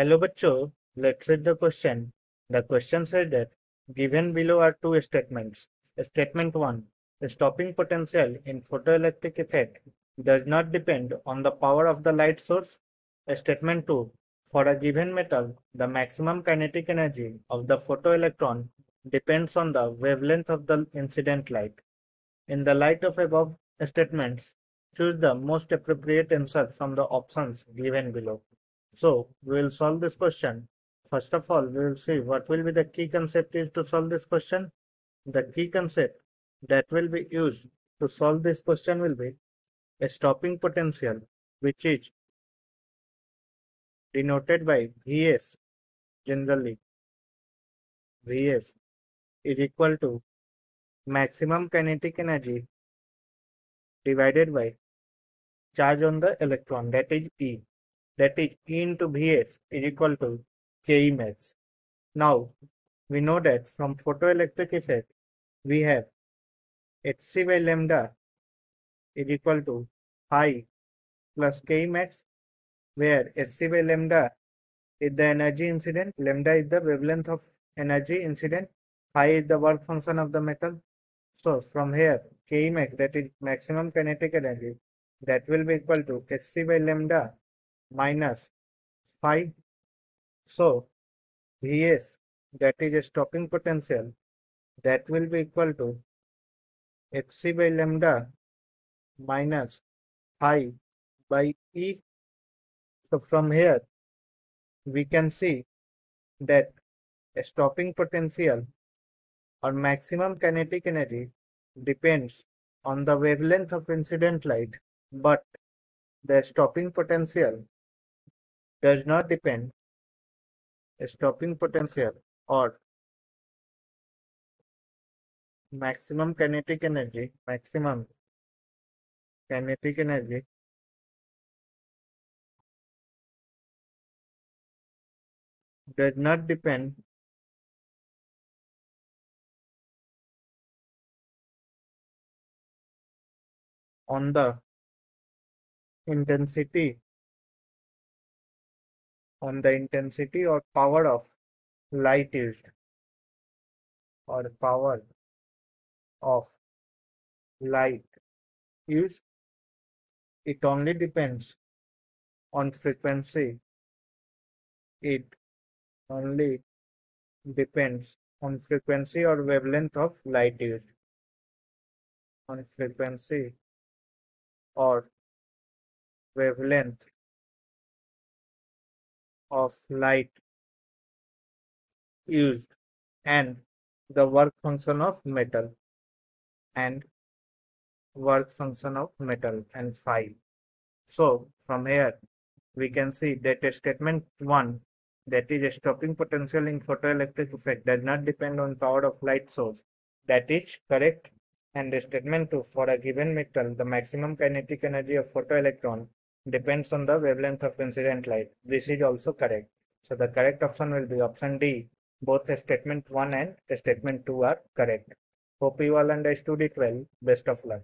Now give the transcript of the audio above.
Hello, bachcho. Let's read the question. The question says that given below are two statements. Statement 1. The stopping potential in photoelectric effect does not depend on the power of the light source. Statement 2. For a given metal, the maximum kinetic energy of the photoelectron depends on the wavelength of the incident light. In the light of above statements, choose the most appropriate answer from the options given below. So we will solve this question. First of all, we will see what will be the key concept is to solve this question. The key concept that will be used to solve this question will be a stopping potential, which is denoted by Vs generally. Vs is equal to maximum kinetic energy divided by charge on the electron that is E that is E into Vs is equal to Ke max. Now we know that from photoelectric effect we have Hc by lambda is equal to phi plus Ke max where Hc by lambda is the energy incident, lambda is the wavelength of energy incident, phi is the work function of the metal. So from here Ke max that is maximum kinetic energy that will be equal to Hc by lambda minus phi. So Vs that is a stopping potential that will be equal to Hc by lambda minus phi by E. So from here we can see that a stopping potential or maximum kinetic energy depends on the wavelength of incident light but the stopping potential does not depend stopping potential or maximum kinetic energy maximum kinetic energy does not depend on the intensity on the intensity or power of light used or power of light used it only depends on frequency. It only depends on frequency or wavelength of light used on frequency or wavelength of light used and the work function of metal and work function of metal and phi. So from here we can see that statement 1 that is a stopping potential in photoelectric effect does not depend on power of light source that is correct and the statement 2 for a given metal the maximum kinetic energy of photoelectron depends on the wavelength of incident light. This is also correct. So the correct option will be option D. Both statement 1 and the statement 2 are correct. Hope you all understood it well. Best of luck.